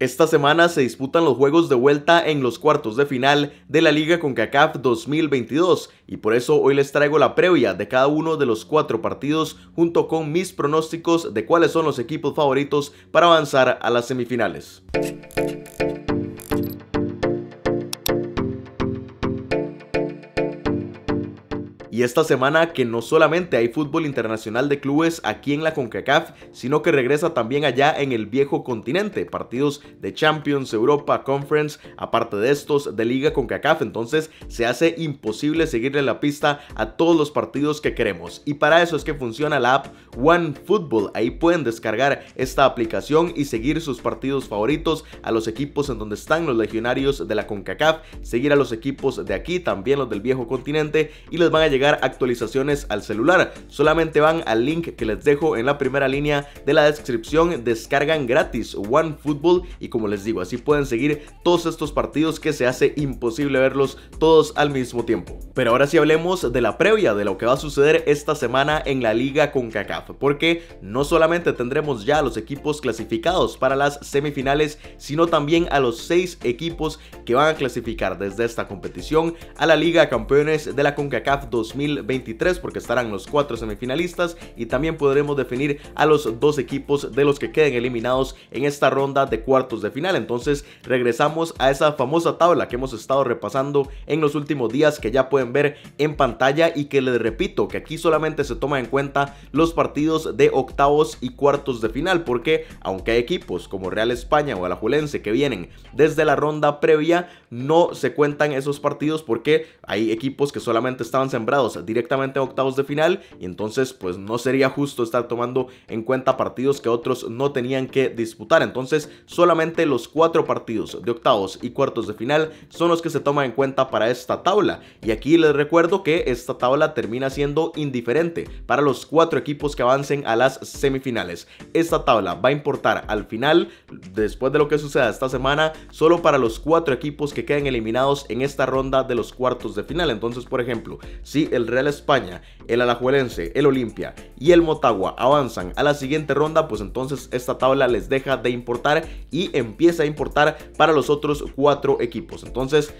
Esta semana se disputan los juegos de vuelta en los cuartos de final de la Liga CONCACAF 2022 y por eso hoy les traigo la previa de cada uno de los cuatro partidos junto con mis pronósticos de cuáles son los equipos favoritos para avanzar a las semifinales. Y esta semana que no solamente hay fútbol internacional de clubes aquí en la CONCACAF, sino que regresa también allá en el viejo continente, partidos de Champions, Europa, Conference, aparte de estos de Liga CONCACAF, entonces se hace imposible seguirle la pista a todos los partidos que queremos. Y para eso es que funciona la app One Football, ahí pueden descargar esta aplicación y seguir sus partidos favoritos a los equipos en donde están los legionarios de la CONCACAF, seguir a los equipos de aquí, también los del viejo continente y les van a llegar actualizaciones al celular. Solamente van al link que les dejo en la primera línea de la descripción, descargan gratis One Football y como les digo, así pueden seguir todos estos partidos que se hace imposible verlos todos al mismo tiempo. Pero ahora sí hablemos de la previa de lo que va a suceder esta semana en la liga con CACAF, porque no solamente tendremos ya los equipos clasificados para las semifinales, sino también a los seis equipos que van a clasificar desde esta competición a la Liga Campeones de la CONCACAF 2020 2023 porque estarán los cuatro semifinalistas y también podremos definir a los dos equipos de los que queden eliminados en esta ronda de cuartos de final. Entonces regresamos a esa famosa tabla que hemos estado repasando en los últimos días que ya pueden ver en pantalla y que les repito que aquí solamente se toma en cuenta los partidos de octavos y cuartos de final porque aunque hay equipos como Real España o Alajuelense que vienen desde la ronda previa no se cuentan esos partidos porque hay equipos que solamente estaban sembrados directamente a octavos de final y entonces pues no sería justo estar tomando en cuenta partidos que otros no tenían que disputar. Entonces solamente los cuatro partidos de octavos y cuartos de final son los que se toman en cuenta para esta tabla. Y aquí les recuerdo que esta tabla termina siendo indiferente para los cuatro equipos que avancen a las semifinales. Esta tabla va a importar al final, después de lo que suceda esta semana, solo para los cuatro equipos que queden eliminados en esta ronda de los cuartos de final. Entonces, por ejemplo, si el Real España, el Alajuelense, el Olimpia y el Motagua avanzan a la siguiente ronda, pues entonces esta tabla les deja de importar y empieza a importar para los otros cuatro equipos. Entonces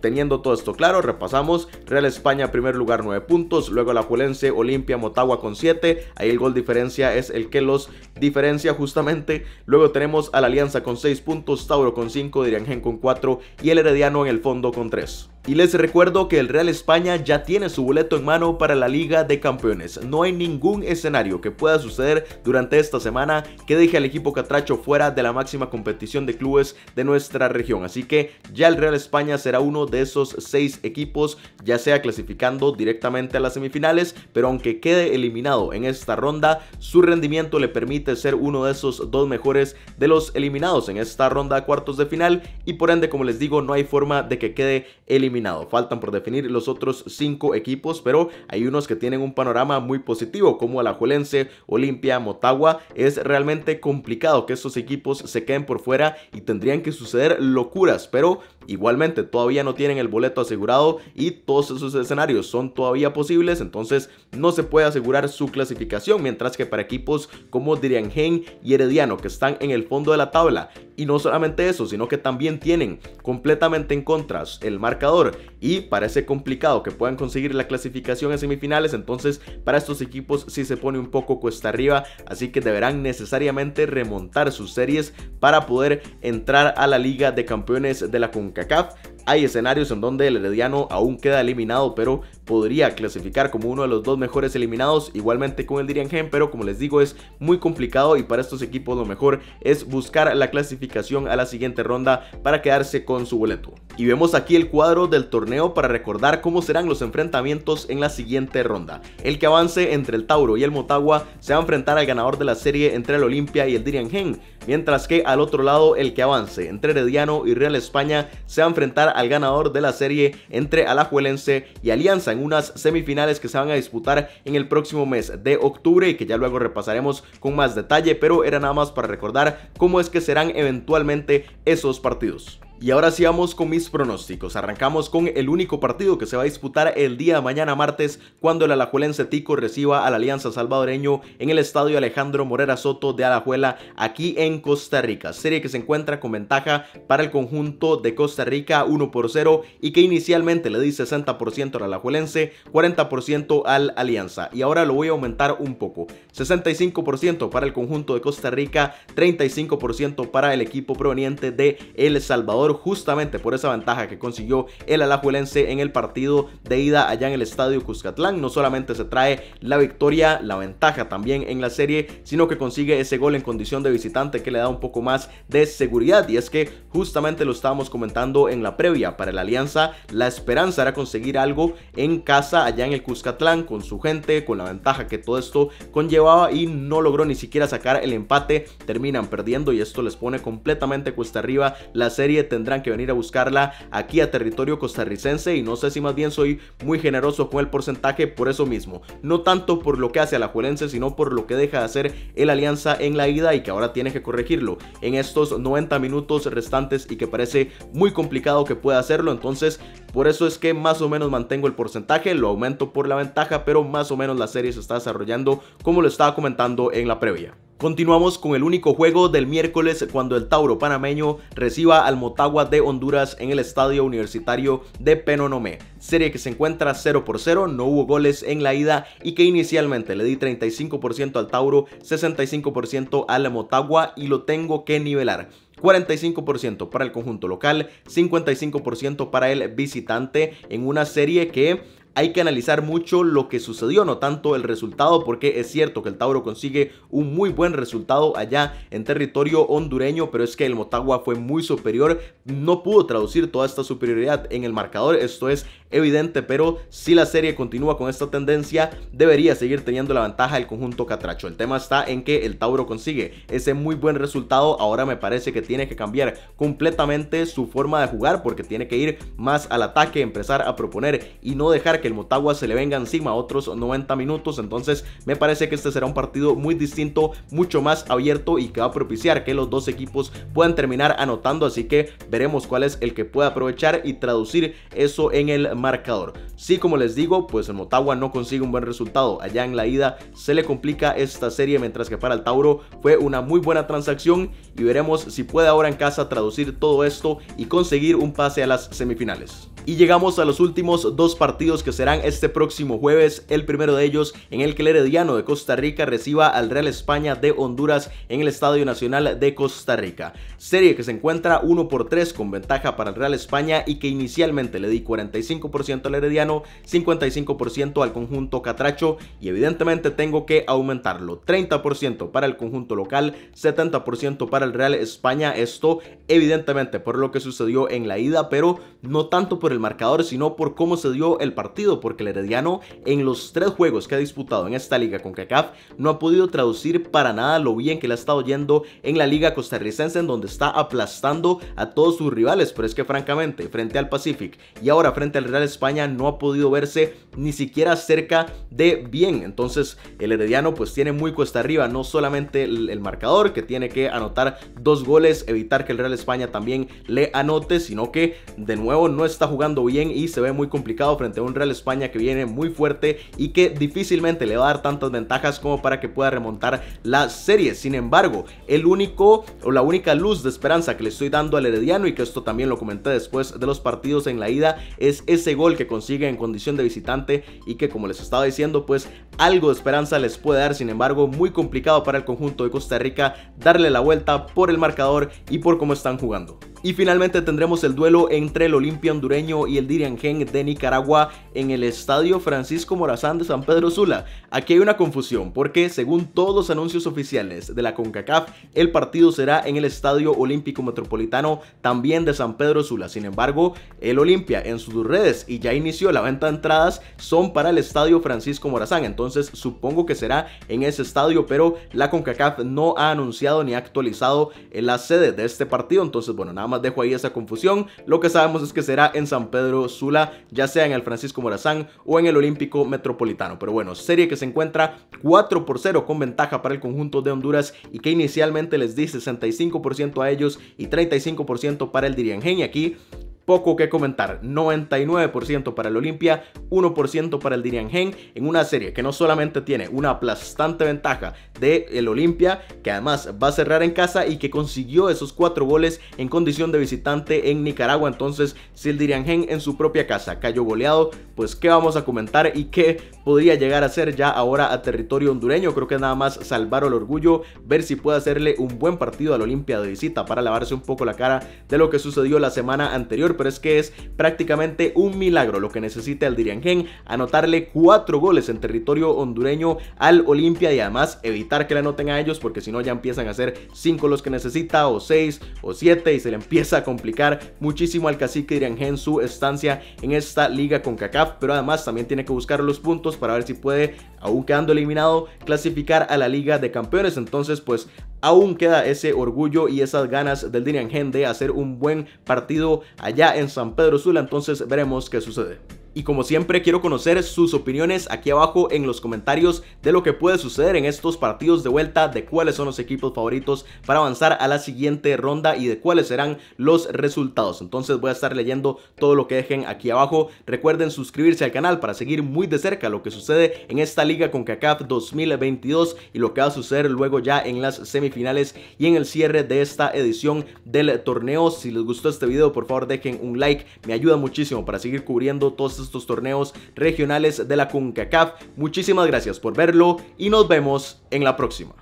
Teniendo todo esto claro, repasamos. Real España, primer lugar, 9 puntos. Luego la Juelense, Olimpia, Motagua con 7. Ahí el gol diferencia es el que los diferencia justamente. Luego tenemos a la Alianza con 6 puntos, Tauro con 5, Diriangen con 4 y el Herediano en el fondo con 3. Y les recuerdo que el Real España ya tiene su boleto en mano para la Liga de Campeones. No hay ningún escenario que pueda suceder durante esta semana que deje al equipo catracho fuera de la máxima competición de clubes de nuestra región. Así que ya el Real España será uno de esos seis equipos, ya sea clasificando directamente a las semifinales, pero aunque quede eliminado en esta ronda, su rendimiento le permite ser uno de esos dos mejores de los eliminados en esta ronda de cuartos de final y por ende, como les digo, no hay forma de que quede eliminado Faltan por definir los otros cinco equipos, pero hay unos que tienen un panorama muy positivo, como Alajuelense, Olimpia, Motagua. Es realmente complicado que estos equipos se queden por fuera y tendrían que suceder locuras, pero igualmente todavía no tienen el boleto asegurado y todos esos escenarios son todavía posibles, entonces no se puede asegurar su clasificación, mientras que para equipos como Diriangen y Herediano que están en el fondo de la tabla y no solamente eso, sino que también tienen completamente en contra el marcador y parece complicado que puedan conseguir la clasificación en semifinales. Entonces, para estos equipos sí se pone un poco cuesta arriba, así que deberán necesariamente remontar sus series para poder entrar a la Liga de Campeones de la CONCACAF. Hay escenarios en donde el Herediano aún queda eliminado, pero podría clasificar como uno de los dos mejores eliminados, igualmente con el Diriangen, pero como les digo es muy complicado y para estos equipos lo mejor es buscar la clasificación a la siguiente ronda para quedarse con su boleto. Y vemos aquí el cuadro del torneo para recordar cómo serán los enfrentamientos en la siguiente ronda. El que avance entre el Tauro y el Motagua se va a enfrentar al ganador de la serie entre el Olimpia y el Diriangen, mientras que al otro lado el que avance entre Herediano y Real España se va a enfrentar al ganador de la serie entre Alajuelense y Alianza unas semifinales que se van a disputar en el próximo mes de octubre y que ya luego repasaremos con más detalle, pero era nada más para recordar cómo es que serán eventualmente esos partidos. Y ahora sí vamos con mis pronósticos. Arrancamos con el único partido que se va a disputar el día de mañana martes cuando el Alajuelense Tico reciba a la Alianza Salvadoreño en el estadio Alejandro Morera Soto de Alajuela aquí en Costa Rica. Serie que se encuentra con ventaja para el conjunto de Costa Rica 1 por 0 y que inicialmente le di 60% al Alajuelense, 40% al Alianza. Y ahora lo voy a aumentar un poco. 65% para el conjunto de Costa Rica, 35% para el equipo proveniente de El Salvador justamente por esa ventaja que consiguió el alajuelense en el partido de ida allá en el estadio Cuscatlán. No solamente se trae la victoria, la ventaja también en la serie, sino que consigue ese gol en condición de visitante que le da un poco más de seguridad. Y es que justamente lo estábamos comentando en la previa para la alianza, la esperanza era conseguir algo en casa allá en el Cuscatlán con su gente, con la ventaja que todo esto conllevaba y no logró ni siquiera sacar el empate. Terminan perdiendo y esto les pone completamente cuesta arriba la serie tendrán que venir a buscarla aquí a territorio costarricense y no sé si más bien soy muy generoso con el porcentaje por eso mismo. No tanto por lo que hace a la Juelense, sino por lo que deja de hacer el Alianza en la ida y que ahora tiene que corregirlo en estos 90 minutos restantes y que parece muy complicado que pueda hacerlo. Entonces, por eso es que más o menos mantengo el porcentaje, lo aumento por la ventaja, pero más o menos la serie se está desarrollando como lo estaba comentando en la previa. Continuamos con el único juego del miércoles cuando el Tauro panameño reciba al Motagua de Honduras en el estadio universitario de Penonomé. Serie que se encuentra 0 por 0, no hubo goles en la ida y que inicialmente le di 35% al Tauro, 65% al Motagua y lo tengo que nivelar. 45% para el conjunto local, 55% para el visitante en una serie que hay que analizar mucho lo que sucedió, no tanto el resultado, porque es cierto que el Tauro consigue un muy buen resultado allá en territorio hondureño, pero es que el Motagua fue muy superior, no pudo traducir toda esta superioridad en el marcador, esto es evidente, pero si la serie continúa con esta tendencia, debería seguir teniendo la ventaja el conjunto catracho. El tema está en que el Tauro consigue ese muy buen resultado, ahora me parece que tiene que cambiar completamente su forma de jugar, porque tiene que ir más al ataque, empezar a proponer y no dejar que el Motagua se le venga encima otros 90 minutos. Entonces me parece que este será un partido muy distinto, mucho más abierto y que va a propiciar que los dos equipos puedan terminar anotando. Así que veremos cuál es el que pueda aprovechar y traducir eso en el marcador. Sí, como les digo, pues el Motagua no consigue un buen resultado. Allá en la ida se le complica esta serie, mientras que para el Tauro fue una muy buena transacción y veremos si puede ahora en casa traducir todo esto y conseguir un pase a las semifinales. Y llegamos a los últimos dos partidos que serán este próximo jueves, el primero de ellos en el que el Herediano de Costa Rica reciba al Real España de Honduras en el Estadio Nacional de Costa Rica. Serie que se encuentra 1 por 3 con ventaja para el Real España y que inicialmente le di 45% al Herediano, 55% al conjunto Catracho y evidentemente tengo que aumentarlo. 30% para el conjunto local, 70% para el Real España. Esto evidentemente por lo que sucedió en la ida, pero no tanto por el marcador, sino por cómo se dio el partido, porque el Herediano en los tres juegos que ha disputado en esta liga con CACAF no ha podido traducir para nada lo bien que le ha estado yendo en la liga costarricense, en donde está aplastando a todos sus rivales, pero es que francamente, frente al Pacific y ahora frente al Real España, no ha podido verse ni siquiera cerca de bien. Entonces, el Herediano pues tiene muy cuesta arriba, no solamente el, el marcador, que tiene que anotar dos goles, evitar que el Real España también le anote, sino que de nuevo no está jugando bien y se ve muy complicado frente a un Real España que viene muy fuerte y que difícilmente le va a dar tantas ventajas como para que pueda remontar la serie. Sin embargo, el único o la única luz de esperanza que le estoy dando al Herediano y que esto también lo comenté después de los partidos en la ida es ese gol que consigue en condición de visitante y que como les estaba diciendo pues algo de esperanza les puede dar. Sin embargo, muy complicado para el conjunto de Costa Rica darle la vuelta por el marcador y por cómo están jugando. Y finalmente tendremos el duelo entre el Olimpia hondureño y el Diriangén de Nicaragua en el Estadio Francisco Morazán de San Pedro Sula. Aquí hay una confusión porque según todos los anuncios oficiales de la CONCACAF, el partido será en el Estadio Olímpico Metropolitano también de San Pedro Sula. Sin embargo, el Olimpia en sus redes y ya inició la venta de entradas son para el Estadio Francisco Morazán. Entonces supongo que será en ese estadio, pero la CONCACAF no ha anunciado ni ha actualizado la sede de este partido. Entonces, bueno, nada más dejo ahí esa confusión. Lo que sabemos es que será en San Pedro Sula, ya sea en el Francisco Morazán o en el Olímpico Metropolitano. Pero bueno, serie que se encuentra 4 por 0 con ventaja para el conjunto de Honduras y que inicialmente les di 65% a ellos y 35% para el Diriangén. Y aquí poco que comentar, 99% para el Olimpia, 1% para el Diriangén en una serie que no solamente tiene una aplastante ventaja de el Olimpia, que además va a cerrar en casa y que consiguió esos cuatro goles en condición de visitante en Nicaragua. Entonces, si el Diriangén en su propia casa cayó goleado, pues qué vamos a comentar y qué podría llegar a ser ya ahora a territorio hondureño. Creo que nada más salvar el orgullo, ver si puede hacerle un buen partido al Olimpia de visita para lavarse un poco la cara de lo que sucedió la semana anterior pero es que es prácticamente un milagro lo que necesita el Diriangén, anotarle cuatro goles en territorio hondureño al Olimpia y además evitar que le anoten a ellos porque si no ya empiezan a ser cinco los que necesita o seis o siete y se le empieza a complicar muchísimo al cacique Diriangén su estancia en esta liga con CACAF, pero además también tiene que buscar los puntos para ver si puede, aún quedando eliminado, clasificar a la liga de campeones, entonces pues aún queda ese orgullo y esas ganas del Diriangén de hacer un buen partido allá en San Pedro Sula, entonces veremos qué sucede. Y como siempre quiero conocer sus opiniones aquí abajo en los comentarios de lo que puede suceder en estos partidos de vuelta, de cuáles son los equipos favoritos para avanzar a la siguiente ronda y de cuáles serán los resultados. Entonces voy a estar leyendo todo lo que dejen aquí abajo. Recuerden suscribirse al canal para seguir muy de cerca lo que sucede en esta liga con CACAF 2022 y lo que va a suceder luego ya en las semifinales y en el cierre de esta edición del torneo. Si les gustó este video por favor dejen un like, me ayuda muchísimo para seguir cubriendo todos estos torneos regionales de la CONCACAF. Muchísimas gracias por verlo y nos vemos en la próxima.